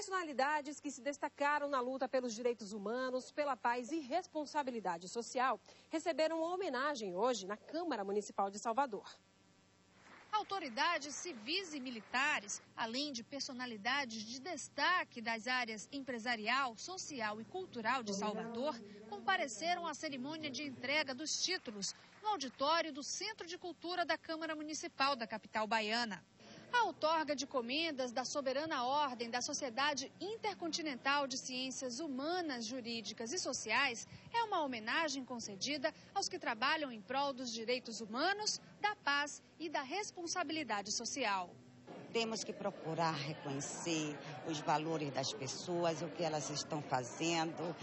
Personalidades que se destacaram na luta pelos direitos humanos, pela paz e responsabilidade social receberam homenagem hoje na Câmara Municipal de Salvador. Autoridades civis e militares, além de personalidades de destaque das áreas empresarial, social e cultural de Salvador, compareceram à cerimônia de entrega dos títulos no auditório do Centro de Cultura da Câmara Municipal da capital baiana. A outorga de comendas da soberana ordem da Sociedade Intercontinental de Ciências Humanas, Jurídicas e Sociais é uma homenagem concedida aos que trabalham em prol dos direitos humanos, da paz e da responsabilidade social. Temos que procurar reconhecer os valores das pessoas, o que elas estão fazendo,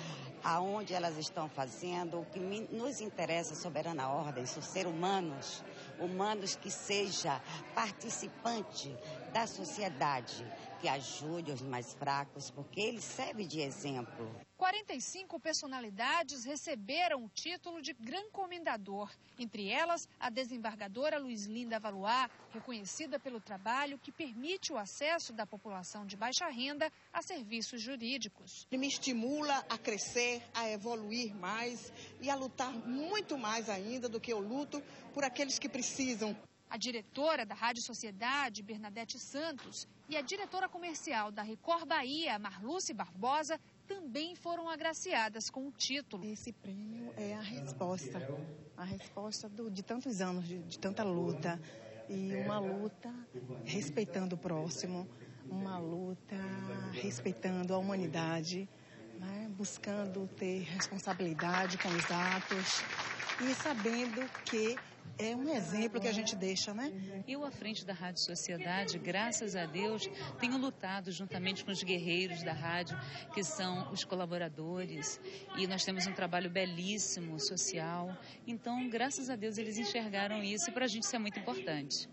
aonde elas estão fazendo. O que nos interessa, soberana ordem, são ser humanos, humanos que seja participante da sociedade, que ajude os mais fracos, porque ele serve de exemplo. 45 personalidades receberam o título de Gran Comendador, entre elas a desembargadora Luiz Linda Valois, reconhecida pelo trabalho que permite o acesso da população de baixa renda a serviços jurídicos. Ele me estimula a crescer, a evoluir mais e a lutar muito mais ainda do que eu luto por aqueles que precisam. A diretora da Rádio Sociedade, Bernadette Santos, e a diretora comercial da Record Bahia, Marluce Barbosa, também foram agraciadas com o título. Esse prêmio é a resposta, a resposta do, de tantos anos, de, de tanta luta. E uma luta respeitando o próximo, uma luta respeitando a humanidade, né? buscando ter responsabilidade com os atos e sabendo que é um exemplo que a gente deixa, né? Eu, à frente da Rádio Sociedade, graças a Deus, tenho lutado juntamente com os guerreiros da rádio, que são os colaboradores, e nós temos um trabalho belíssimo, social. Então, graças a Deus, eles enxergaram isso e para a gente isso é muito importante.